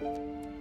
Música